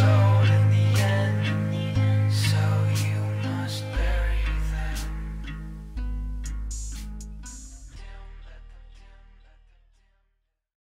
show.